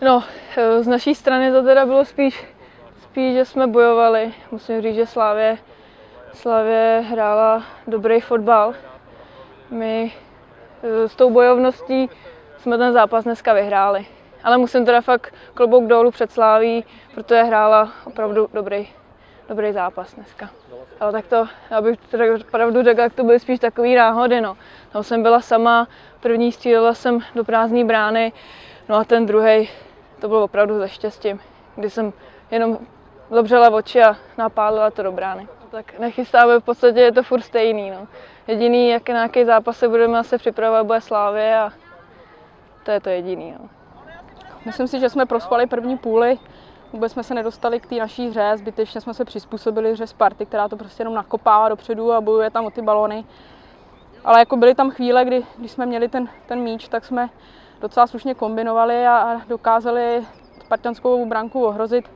No, eh, z naší strany to teda bylo spíš, spíš že jsme bojovali. Musím říct, že Slávě, Slávě hrála dobrý fotbal. My eh, s tou bojovností jsme ten zápas dneska vyhráli. Ale musím teda fakt klobouk dolů před Sláví, protože hrála opravdu dobrý, dobrý zápas dneska. Ale tak to, já bych teda pravdu řekla, jak to byly spíš takový náhody. No. Tam jsem byla sama, první střílela jsem do prázdné brány, no a ten druhý, to bylo opravdu za štěstím, kdy jsem jenom zabřela oči a napálila to do brány. Tak nechystáme, v podstatě je to furt stejný. No. Jediný, jak nějaký zápas se budeme asi připravovat, bude Slávě a to je to jediný. No. Myslím si, že jsme prospali první půli, vůbec jsme se nedostali k té naší hře, zbytečně jsme se přizpůsobili hře Sparty, která to prostě jenom nakopává dopředu a bojuje tam o ty balony. Ale jako byly tam chvíle, kdy, když jsme měli ten, ten míč, tak jsme docela slušně kombinovali a, dokázali spartanskou branku ohrozit.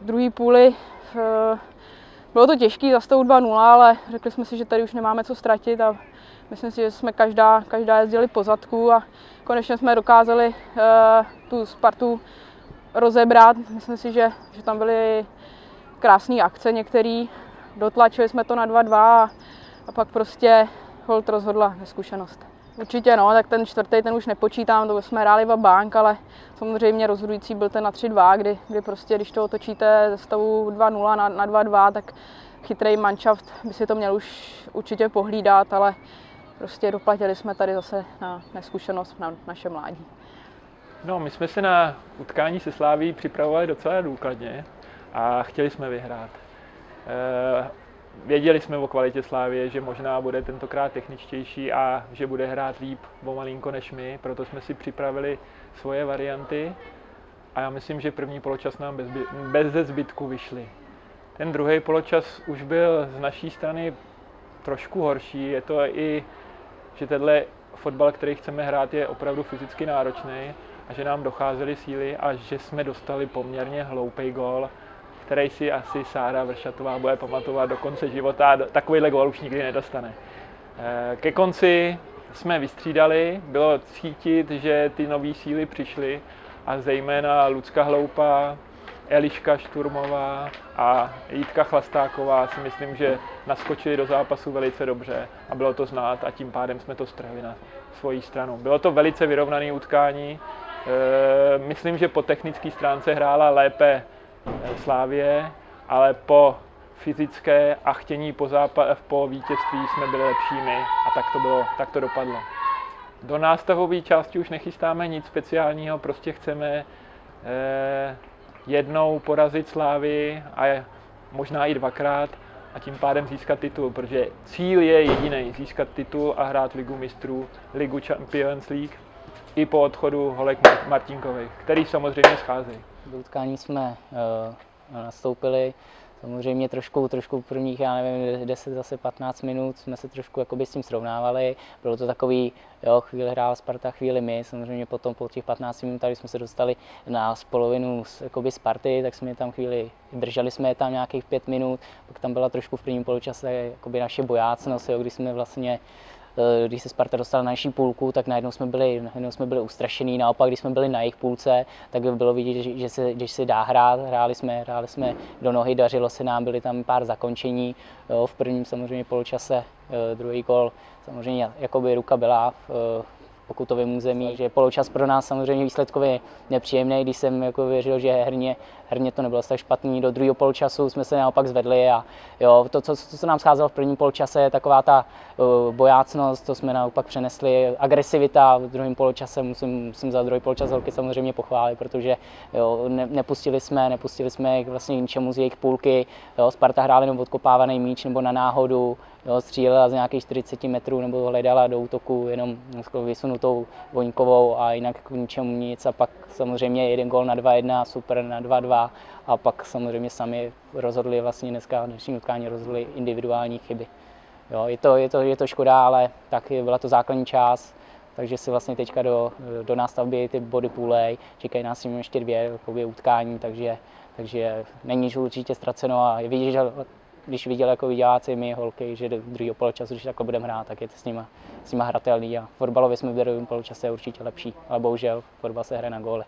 V druhé půli bylo to těžké za 2-0, ale řekli jsme si, že tady už nemáme co ztratit a myslím si, že jsme každá, každá jezdili po zadku a konečně jsme dokázali e, tu Spartu rozebrat. Myslím si, že, že tam byly krásné akce některé. Dotlačili jsme to na 2-2 a, a pak prostě hold rozhodla neskušenost. Určitě no, tak ten čtvrtý ten už nepočítám, to jsme hráli v bank, ale samozřejmě rozhodující byl ten na 3-2, kdy, kdy prostě, když to otočíte ze stavu 2-0 na, na 2-2, tak chytrý manšaft by si to měl už určitě pohlídat, ale prostě doplatili jsme tady zase na neskušenost na naše mládí. No, my jsme se na utkání se Sláví připravovali docela důkladně a chtěli jsme vyhrát. E, věděli jsme o kvalitě Slávě, že možná bude tentokrát techničtější a že bude hrát líp o malinko než my, proto jsme si připravili svoje varianty. A já myslím, že první poločas nám bez, bez zbytku vyšli. Ten druhý poločas už byl z naší strany trošku horší, je to i, že tenhle fotbal, který chceme hrát, je opravdu fyzicky náročný a že nám docházely síly a že jsme dostali poměrně hloupý gol, který si asi Sára Vršatová bude pamatovat do konce života takovýhle gol už nikdy nedostane. Eh, ke konci jsme vystřídali, bylo cítit, že ty nové síly přišly a zejména Lucka Hloupa, Eliška Šturmová a Jitka Chlastáková si myslím, že naskočili do zápasu velice dobře a bylo to znát a tím pádem jsme to strhli na svoji stranu. Bylo to velice vyrovnané utkání, Eh, myslím, že po technické stránce hrála lépe Slávě, ale po fyzické a chtění po, zápa- po vítězství jsme byli lepšími a tak to, bylo, tak to dopadlo. Do nástavové části už nechystáme nic speciálního, prostě chceme eh, jednou porazit Slávy a možná i dvakrát a tím pádem získat titul, protože cíl je jediný, získat titul a hrát Ligu mistrů, Ligu Champions League i po odchodu Holek Martinkovi, který samozřejmě scházejí. Do utkání jsme uh, nastoupili, samozřejmě trošku, trošku prvních, já nevím, 10, zase 15 minut jsme se trošku jakoby s tím srovnávali. Bylo to takový, jo, chvíli hrála Sparta, chvíli my. Samozřejmě potom po těch 15 minutách, když jsme se dostali na polovinu jakoby Sparty, tak jsme tam chvíli, drželi jsme je tam nějakých pět minut, pak tam byla trošku v prvním poločase jakoby naše bojácnost, jo, kdy jsme vlastně Eh, když se Sparta dostala na naší půlku, tak najednou jsme byli, najednou jsme byli ustrašení. Naopak, když jsme byli na jejich půlce, tak bylo vidět, že, se, když se dá hrát, hráli jsme, hráli jsme do nohy, dařilo se nám, byly tam pár zakončení. Jo, v prvním samozřejmě poločase, eh, druhý gol, samozřejmě jakoby ruka byla v, eh, pokutovém území, že poločas pro nás samozřejmě výsledkově nepříjemný, když jsem jako věřil, že herně, herně to nebylo tak špatný. Do druhého poločasu jsme se naopak zvedli a jo, to, co, co, co nám scházelo v prvním poločase, je taková ta uh, bojácnost, to jsme naopak přenesli, agresivita v druhém poločase, musím, musím za druhý poločas holky samozřejmě pochválit, protože jo, ne, nepustili jsme, nepustili jsme vlastně ničemu z jejich půlky, jo, Sparta hrála jenom odkopávaný míč nebo na náhodu, jo, střílela z nějakých 40 metrů nebo hledala do útoku jenom vysunutou Voňkovou a jinak k ničemu nic. A pak samozřejmě jeden gol na 2-1, super na 2-2 a pak samozřejmě sami rozhodli vlastně dneska dnešní utkání rozhodli individuální chyby. Jo, je, to, je, to, je to škoda, ale tak byla to základní část, takže si vlastně teďka do, do nástavby ty body půlej, čekají nás ještě dvě utkání, takže, takže není určitě ztraceno a je vidět, že když viděl jako diváci my holky, že do druhého poločasu, když takhle budeme hrát, tak je to s nima, s nima hratelný a fotbalově jsme v druhém poločase určitě lepší, ale bohužel fotbal se hraje na góly.